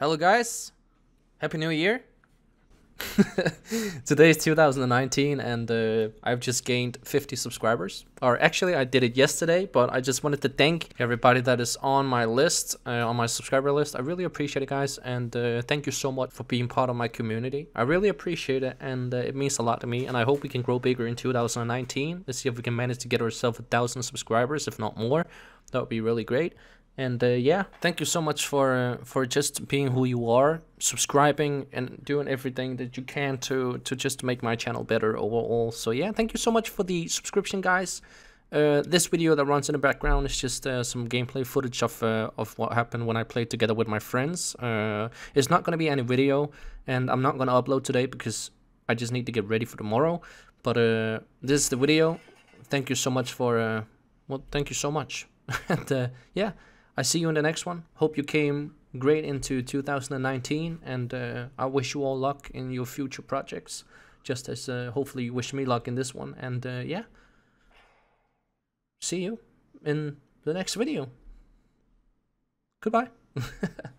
Hello, guys. Happy New Year. Today is 2019, and uh, I've just gained 50 subscribers. Or actually, I did it yesterday, but I just wanted to thank everybody that is on my list, uh, on my subscriber list. I really appreciate it, guys, and uh, thank you so much for being part of my community. I really appreciate it, and uh, it means a lot to me. And I hope we can grow bigger in 2019. Let's see if we can manage to get ourselves a thousand subscribers, if not more. That would be really great. And uh, yeah, thank you so much for uh, for just being who you are, subscribing and doing everything that you can to to just make my channel better overall. So yeah, thank you so much for the subscription, guys. Uh, this video that runs in the background is just uh, some gameplay footage of uh, of what happened when I played together with my friends. Uh, it's not gonna be any video, and I'm not gonna upload today because I just need to get ready for tomorrow. But uh, this is the video. Thank you so much for uh, well, thank you so much, and yeah. I see you in the next one. Hope you came great into 2019, and uh, I wish you all luck in your future projects, just as uh, hopefully you wish me luck in this one. And uh, yeah, see you in the next video. Goodbye.